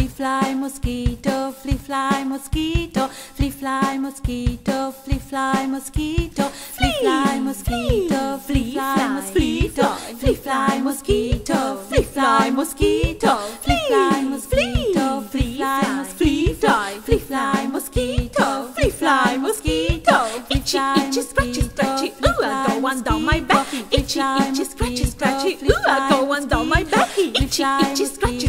fly, mosquito, fly, fly, mosquito, fly, fly, mosquito, fly, fly, mosquito, fly, fly, mosquito, fly, fly, mosquito, fly, fly, mosquito, fly, fly, mosquito, fly, fly, mosquito, fly, fly, mosquito, fly, fly, mosquito, fly, fly, mosquito, Itchy, itchy, scratchy, scratchy, ooh, I go on down my back. Itchy, itchy, scratchy, scratchy, ooh, I go on down my back. Itchy, itchy, scratchy,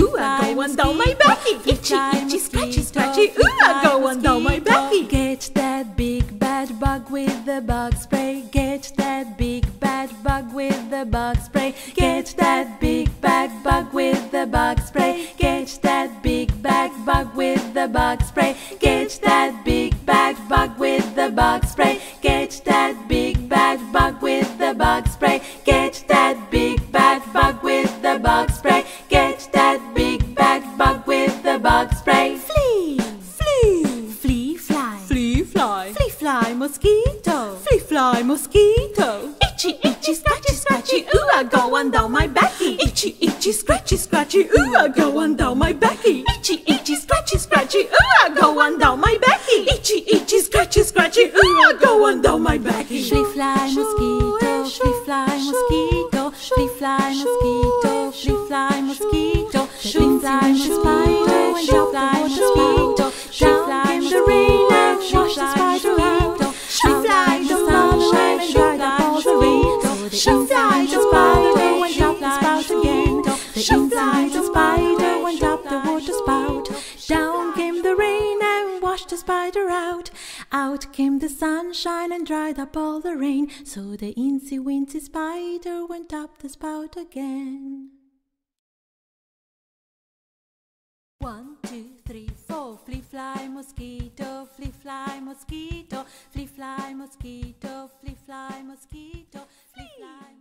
ooh, I go on down my back. Itchy, itchy, scratchy, scratchy, ooh, I go on down my back. Get that big bad bug with the bug spray. Get that big bad bug with the bug spray. Get that big bad bug with the bug spray. Get that big bad bug with the bug spray. Get that big bad bug with mosquito, flee, fly, mosquito. itchy, itchy, scratchy, scratchy. Ooh, I go on down my backy. Itchy, itchy, scratchy, scratchy. Ooh, I go on down my backy. Itchy, itchy, scratchy, scratchy. Ooh, I go on down my backy. Itchy, itchy, scratchy, scratchy. Ooh, I go on down my backy. Flee, fly, mosquito, flee, fly, mosquito, flee, fly, mosquito, flee, fly, mosquito, flee, fly, mosquito, drop the mosquito. Rain. She flies the spider went up the spout again. The inside the spider went up the water spout. Down came the rain and washed the spider out. Out came the sunshine and dried up all the rain. So the incy wincy spider went up the spout again. Flee, fly, mosquito, flee, fly, mosquito, flee, fly, mosquito, flee, fly, mosquito, flee, fly.